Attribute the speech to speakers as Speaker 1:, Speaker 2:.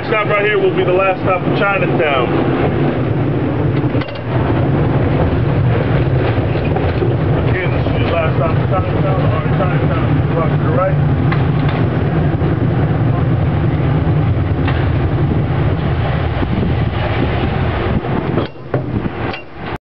Speaker 1: next stop right here will be the last stop of Chinatown. Again, this is your last stop of Chinatown, or Chinatown, walk to the right.